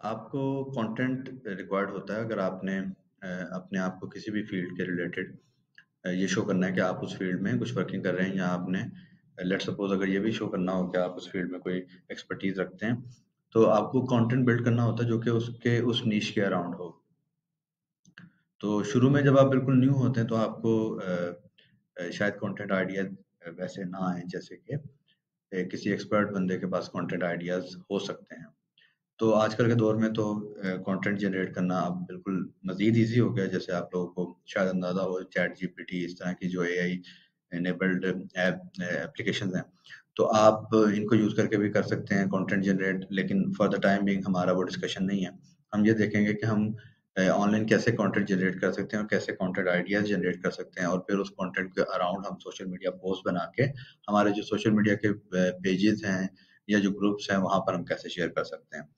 आपको content required होता है अगर आपने अपने आप को किसी भी फ़ील्ड के रिलेटेड ये शो करना है कि आप उस फ़ील्ड में कुछ वर्किंग कर रहे हैं या आपने लेट सपोज़ अगर ये भी शो करना हो कि आप उस फ़ील्ड में कोई एक्सपर्टीज रखते हैं तो आपको कंटेंट बिल्ड करना होता है जो कि उसके, उस नीच के अराउंड हो। तो शुरू में जब आप बिल्कुल न्यू होते हैं तो आपको शायद कंटेंट आइडिया वैसे ना आए जैसे कि किसी एक्सपर्ट बंदे के पास कंटेंट आइडियाज़ हो सकते हैं। तो आजकल के दौर में तो कंटेंट जनरेट करना अब बिल्कुल मज़ीद ईजी हो गया जैसे आप लोगों को शायद अंदाज़ा हो चैट जीपीटी इस तरह की जो एआई एनेबल्ड ऐप एप्लीकेशन हैं। तो आप इनको यूज़ करके भी कर सकते हैं कंटेंट जनरेट लेकिन फॉर द टाइम बिंग हमारा वो डिस्कशन नहीं है। हम ये देखेंगे कि हम ऑनलाइन कैसे कंटेंट जनरेट कर सकते हैं और कैसे कंटेंट आइडियाज़ जनरेट कर सकते हैं और फिर उस कंटेंट के अराउंड हम सोशल मीडिया पोस्ट बना के हमारे जो सोशल मीडिया के पेजेस हैं या जो ग्रुप्स हैं वहाँ पर हम कैसे शेयर कर सकते हैं।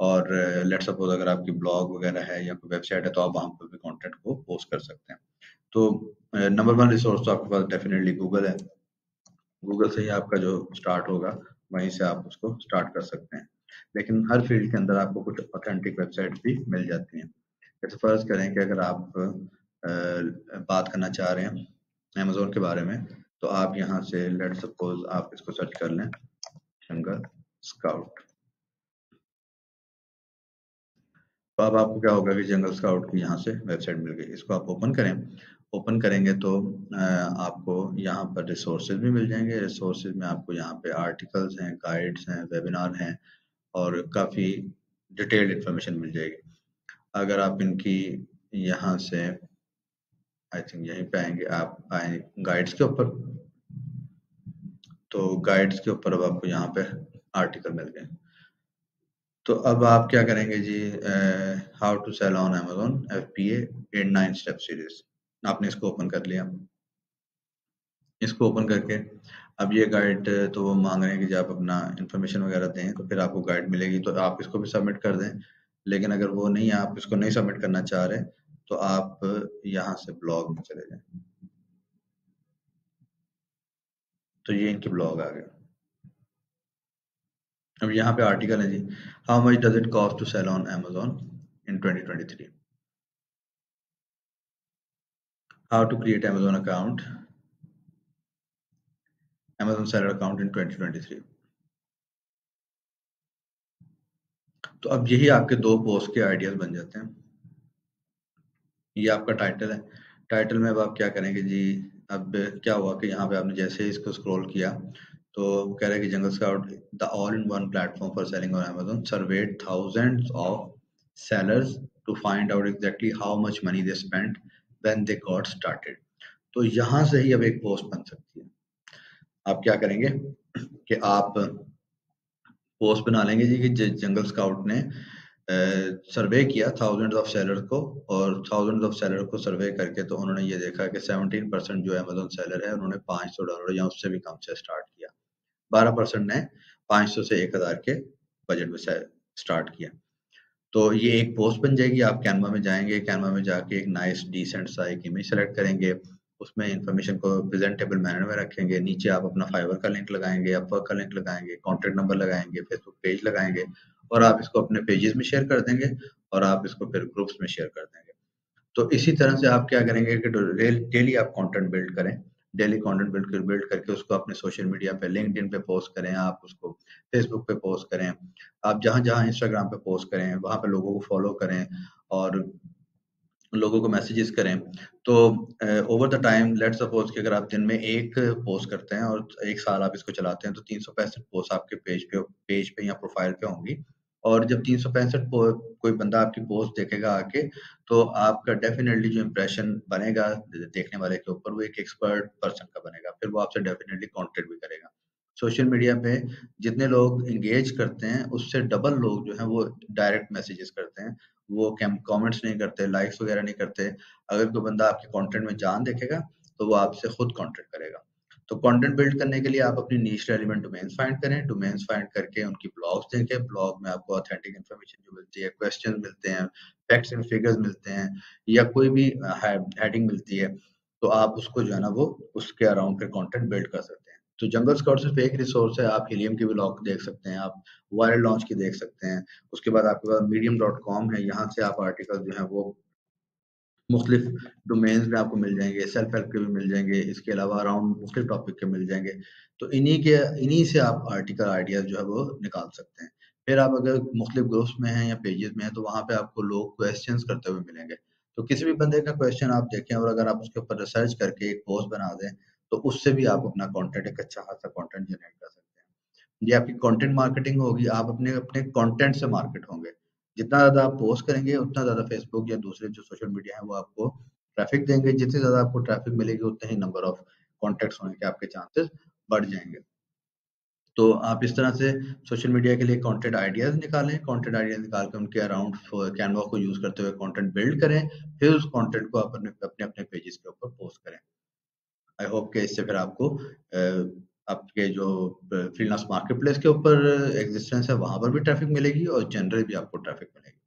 और लेट सपोज़ अगर आपकी ब्लॉग वगैरह है या कोई वेबसाइट है तो आप वहाँ पर भी कंटेंट को पोस्ट कर सकते हैं। तो नंबर वन रिसोर्स तो आपके पास डेफिनेटली गूगल है। गूगल से ही आपका जो स्टार्ट होगा, वहीं से आप उसको स्टार्ट कर सकते हैं। लेकिन हर फ़ील्ड के अंदर आपको कुछ ऑथेंटिक वेबसाइट भी मिल जाती हैं। जैसे फ़र्ज़ करें कि अगर आप बात करना चाह रहे हैं अमेजोन के बारे में तो आप यहाँ से लेट सपोज़ आप इसको सर्च कर लें, जंगल स्काउट तो अब आपको क्या होगा कि जंगल स्काउट की यहाँ से वेबसाइट मिल गई। इसको आप ओपन करें। ओपन करेंगे तो आपको यहाँ पर रिसोर्सेज भी मिल जाएँगे। रिसोर्सेज में आपको यहाँ पे आर्टिकल्स हैं गाइड्स हैं वेबिनार हैं और काफ़ी डिटेल्ड इन्फॉर्मेशन मिल जाएगी। अगर आप इनकी यहाँ से आई थिंक यहीं पे आएँगे, आप आए गाइड्स के ऊपर तो गाइड्स के ऊपर अब आपको यहाँ पे आर्टिकल मिल गए। तो अब आप क्या करेंगे जी how to sell on Amazon F P A nine step series आपने इसको ओपन कर लिया। इसको ओपन करके अब ये गाइड तो वो मांग रहे हैं कि जब आप अपना इन्फॉर्मेशन वगैरह दें तो फिर आपको गाइड मिलेगी तो आप इसको भी सबमिट कर दें। लेकिन अगर वो नहीं, आप इसको नहीं सबमिट करना चाह रहे तो आप यहाँ से ब्लॉग में चले जाएँ। तो ये इनके ब्लॉग आ गए अब यहाँ पे आर्टिकल है जी how much does it cost to sell on Amazon in 2023 how to create Amazon account Amazon seller account in 2023 तो अब यही आपके दो पोस्ट के आइडियाज़ बन जाते हैं। ये आपका टाइटल है। टाइटल में अब आप क्या करेंगे जी? अब क्या हुआ कि यहाँ पे आपने जैसे इसको स्क्रॉल किया तो वो कह रहे हैं कि Jungle Scout, the all in one platform for selling on Amazon served thousands of sellers to find out exactly how much money they spend when they got started तो यहाँ से ही अब एक पोस्ट बन सकती है। आप क्या करेंगे कि आप पोस्ट बना लेंगे जी कि जंगल स्काउट ने सर्वे किया थाउज़ेंड ऑफ़ सेलर को और थाउज़ेंड ऑफ़ सेलर को सर्वे करके तो उन्होंने ये देखा कि 17 परसेंट जो अमेजोन सेलर है, उन्होंने 500 डॉलर या उससे भी कम से स्टार्ट किया बारह परसेंट ने 500 से 1000 के बजट में स्टार्ट किया। तो ये एक पोस्ट बन जाएगी, आप कैनवा में जाएँगे कैनवा में जाके एक नाइस डिसेंट सा एक इमेज सेलेक्ट करेंगे, उसमें इन्फॉर्मेशन को प्रेजेंटेबल मैनर में रखेंगे, नीचे आप अपना फाइबर का लिंक लगाएँगे अपवर्क का लिंक लगाएँगे कॉन्टेक्ट नंबर लगाएँगे फेसबुक पेज लगाएँगे, और आप इसको अपने पेजेस में शेयर कर देंगे, और आप इसको फिर ग्रुप्स में शेयर कर देंगे। तो इसी तरह से आप क्या करेंगे कि डेली आप कंटेंट बिल्ड करें। डेली कंटेंट बिल्ड बिल्ड करके उसको अपने सोशल मीडिया पे लिंक्डइन पे पोस्ट करें, आप उसको फेसबुक पे पोस्ट करें, आप जहाँ जहाँ इंस्टाग्राम पे पोस्ट करें, वहाँ पे लोगों को फॉलो करें और लोगों को मैसेजेस करें। तो over the time let suppose कि अगर आप दिन में एक पोस्ट करते हैं और एक साल आप इसको चलाते हैं तो तीन सौ पैंसठ पोस्ट आपके पेज पे पेज पे या प्रोफ़ाइल पे होंगी। और जब तीन सौ पैंसठ कोई बंदा आपकी पोस्ट देखेगा आके तो आपका डेफिनेटली जो इम्प्रेशन बनेगा, देखने वाले के ऊपर, वो एक एक्सपर्ट पर्सन का बनेगा। फिर वो आपसे डेफिनेटली कॉन्टेक्ट भी करेगा। सोशल मीडिया पे जितने लोग इंगेज करते हैं, उससे डबल लोग जो है, वो डायरेक्ट मैसेजेस करते हैं। वो कमेंट्स नहीं करते लाइक्स वगैरह नहीं करते। अगर कोई बंदा आपके कंटेंट में जान देखेगा तो वो आपसे खुद कॉन्टेक्ट करेगा। तो कंटेंट बिल्ड करने के लिए आप अपनी नीच रेलिवेंट डोमेन्स फाइंड करें। डोमेन्स फाइंड करके उनकी ब्लॉग्स देखें। ब्लॉग में आपको ऑथेंटिक इन्फॉर्मेशन जो मिलती है क्वेश्चन मिलते हैं फैक्ट्स एंड फिगर्स मिलते हैं, या कोई भी हेडिंग मिलती है तो आप उसको जो है ना वो उसके अराउंड फिर कंटेंट बिल्ड कर सकते हैं। तो जंगल स्काउट सिर्फ़ एक रिसोर्स है, आप हीलियम की ब्लॉग देख सकते हैं, आप वायरल लॉन्च की देख सकते हैं। उसके बाद आपके पास मीडियम डॉट कॉम है, यहाँ से आप आर्टिकल जो है वो मुख्तलिफ़ डोमेन्स में आपको मिल जाएँगे सेल्फ हेल्प के भी मिल जाएँगे, इसके अलावा अराउंड मुख्तलिफ़ टॉपिक के मिल जाएँगे। तो इन्हीं के, इन्हीं से आप आर्टिकल आइडियाज़ जो है वो निकाल सकते हैं। फिर आप अगर मुख्तलिफ़ ग्रुप्स में हैं या पेजेस में हैं तो वहाँ पे आपको लोग क्वेश्चन करते हुए मिलेंगे। तो किसी भी बंदे का क्वेश्चन आप देखें और अगर आप उसके ऊपर रिसर्च करके एक पोस्ट बना दें तो उससे भी आप अपना कॉन्टेंट एक अच्छा खासा कॉन्टेंट जनरेट कर सकते हैं। ये आपकी कॉन्टेंट मार्केटिंग होगी, आप अपने अपने कॉन्टेंट से मार्केट होंगे। जितना ज़्यादा आप पोस्ट करेंगे, उतना ज़्यादा फेसबुक या दूसरे जो सोशल मीडिया है, वो आपको ट्रैफ़िक देंगे। जितनी ज़्यादा आपको ट्रैफ़िक मिलेगी, उतने ही नंबर ऑफ़ कॉन्टेक्ट होने के आपके चांसेस बढ़ जाएँगे। तो आप इस तरह से सोशल मीडिया के लिए कंटेंट आइडियाज़ निकालें। कंटेंट आइडियाज़ निकाल के उनके अराउंड कैनवा को यूज़ करते हुए कंटेंट बिल्ड करें। फिर उस कंटेंट को आप अपने अपने अपने पेजेस के ऊपर पोस्ट करें। आई होप कि इससे फिर आपको आपके जो फ्रीलांस मार्केट प्लेस के ऊपर एग्जिस्टेंस है, वहाँ पर भी ट्रैफ़िक मिलेगी और जनरल भी आपको ट्रैफ़िक मिलेगी।